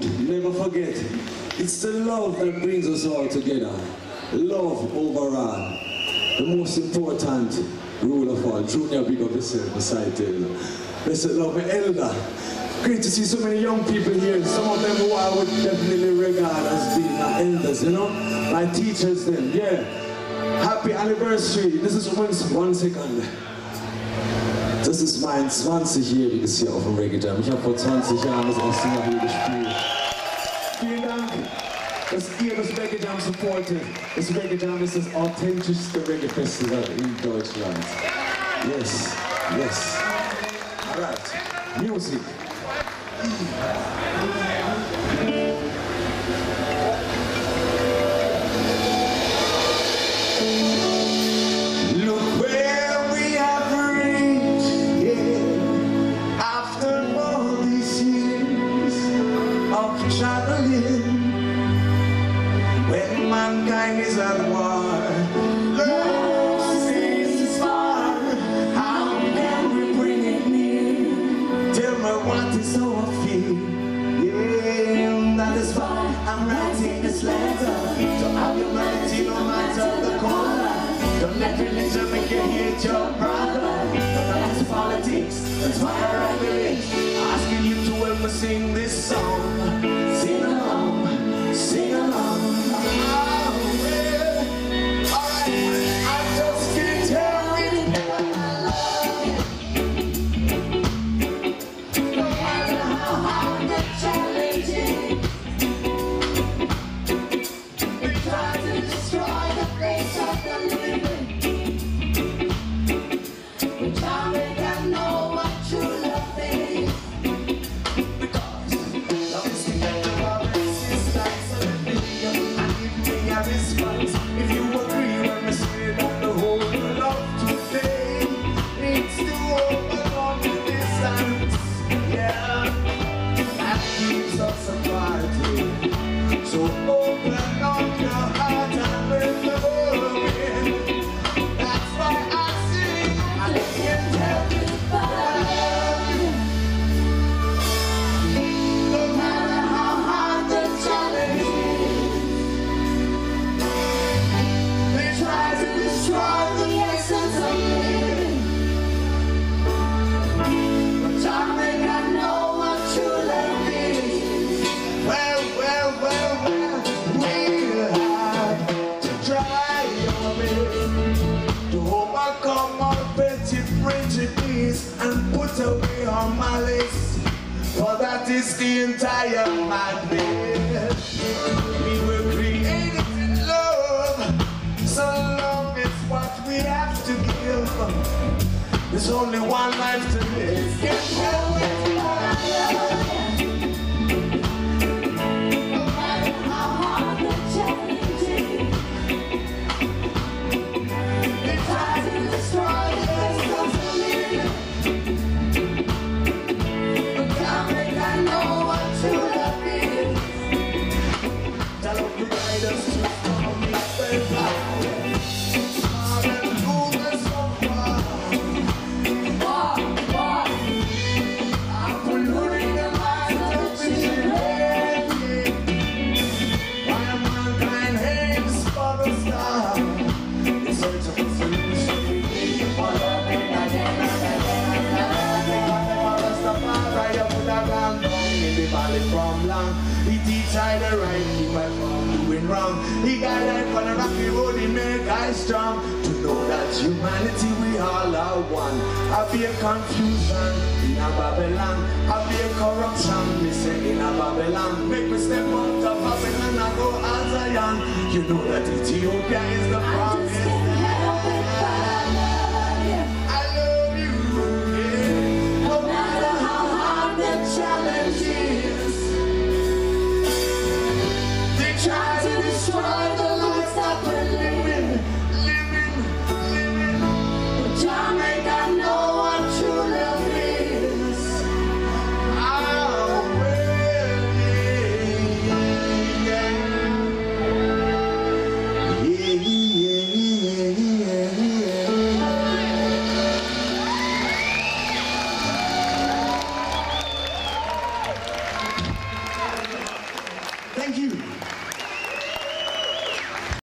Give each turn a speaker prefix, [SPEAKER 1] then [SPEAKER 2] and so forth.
[SPEAKER 1] Never forget. It's the love that brings us all together. Love overall. The most important rule of all. Junior, big up yourself beside you. Listen, love my elder. Great to see so many young people here. Some of them who I would definitely regard as being my elders, you know? My teachers then, yeah. Happy anniversary. Das ist übrigens, one second. Das ist mein 20-jähriges hier auf dem Reggae Jam. Ich habe vor 20 Jahren das erste Mal hier gespielt. Vielen Dank, dass ihr das Reggae Jam supportet. Das Reggae Jam ist das authentischste Reggae Festival in Deutschland. Yes, yes. Alright, Music. Traveling, when mankind is at war, love seems far. How can we bring it near? Tell me what is our fear? Yeah, that is why I'm writing this letter to have your humanity no matter the color. Don't let religion make you hate your brother. That is politics. That's why I write lyrics asking you to help me sing this song.
[SPEAKER 2] Is
[SPEAKER 1] the entire madness. We were created in love, so long as what we have to give. There's only one life to live. Valley from long. He teach I the right, keep I doing wrong. He guide I on a rocky road, he make I strong. To know that humanity, we all are one. I fear confusion in a Babylon. I fear corruption, say in a Babylon. Make me step out of Babylon and I go as I am. You know that Ethiopia is the
[SPEAKER 2] I